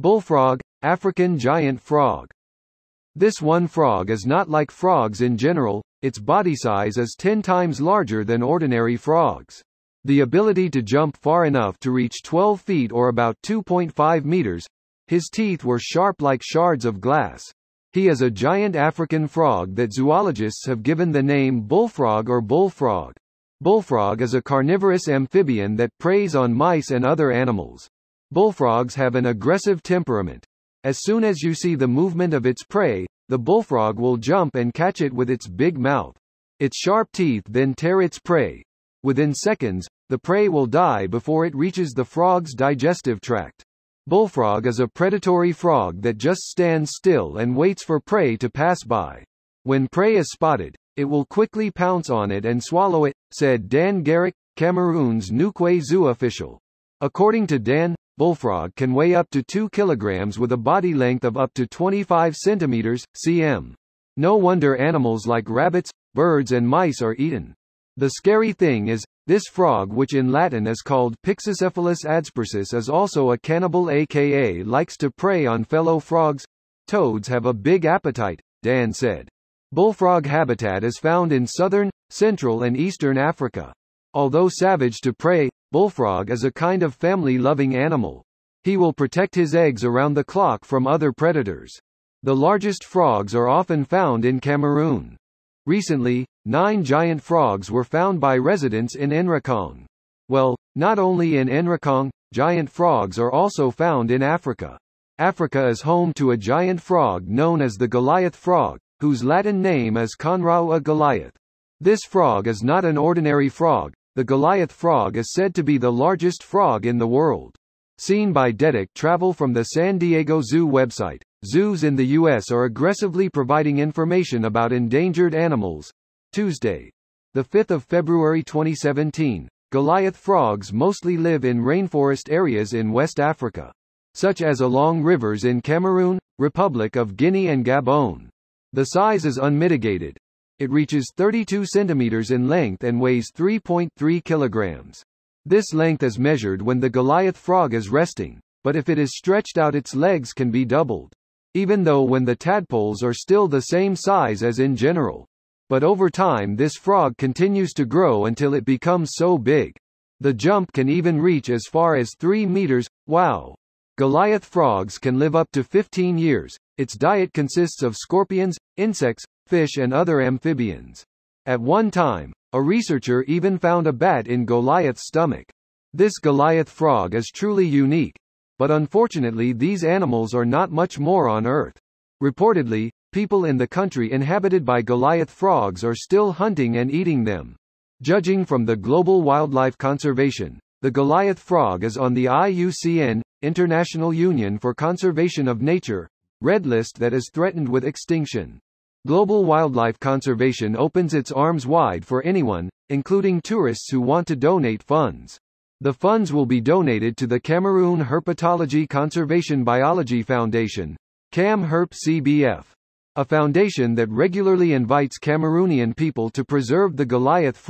Bullfrog, African giant frog. This one frog is not like frogs in general, its body size is 10 times larger than ordinary frogs. The ability to jump far enough to reach 12 feet or about 2.5 meters, his teeth were sharp like shards of glass. He is a giant African frog that zoologists have given the name bullfrog or bullfrog. Bullfrog is a carnivorous amphibian that preys on mice and other animals. Bullfrogs have an aggressive temperament. As soon as you see the movement of its prey, the bullfrog will jump and catch it with its big mouth. Its sharp teeth then tear its prey. Within seconds, the prey will die before it reaches the frog's digestive tract. Bullfrog is a predatory frog that just stands still and waits for prey to pass by. When prey is spotted, it will quickly pounce on it and swallow it, said Dan Garrick, Cameroon's Nukwe Zoo official. According to Dan, bullfrog can weigh up to 2 kilograms with a body length of up to 25 centimeters, cm. No wonder animals like rabbits, birds and mice are eaten. The scary thing is, this frog which in Latin is called Pyxocephalus adspersus is also a cannibal aka likes to prey on fellow frogs. Toads have a big appetite, Dan said. Bullfrog habitat is found in southern, central and eastern Africa. Although savage to prey, Bullfrog is a kind of family-loving animal. He will protect his eggs around the clock from other predators. The largest frogs are often found in Cameroon. Recently, nine giant frogs were found by residents in Nrakong. Well, not only in Nrakong, giant frogs are also found in Africa. Africa is home to a giant frog known as the Goliath frog, whose Latin name is Conraua goliath. This frog is not an ordinary frog, the Goliath frog is said to be the largest frog in the world. Seen by detikTravel from the San Diego Zoo website. Zoos in the U.S. are aggressively providing information about endangered animals. Tuesday. 5 February 2017. Goliath frogs mostly live in rainforest areas in West Africa. Such as along rivers in Cameroon, Republic of Guinea and Gabon. The size is unmitigated, it reaches 32 centimeters in length and weighs 3.3 kilograms. This length is measured when the Goliath frog is resting, but if it is stretched out its legs can be doubled. Even though when the tadpoles are still the same size as in general. But over time this frog continues to grow until it becomes so big. The jump can even reach as far as 3 meters, wow! Goliath frogs can live up to 15 years. Its diet consists of scorpions, insects, fish and other amphibians. At one time, a researcher even found a bat in Goliath's stomach. This Goliath frog is truly unique. But unfortunately these animals are not much more on Earth. Reportedly, people in the country inhabited by Goliath frogs are still hunting and eating them. Judging from the Global Wildlife Conservation, the Goliath frog is on the IUCN, International Union for Conservation of Nature, red list that is threatened with extinction. Global wildlife conservation opens its arms wide for anyone, including tourists who want to donate funds. The funds will be donated to the Cameroon Herpetology Conservation Biology Foundation, CAM Herp CBF, a foundation that regularly invites Cameroonian people to preserve the Goliath frog.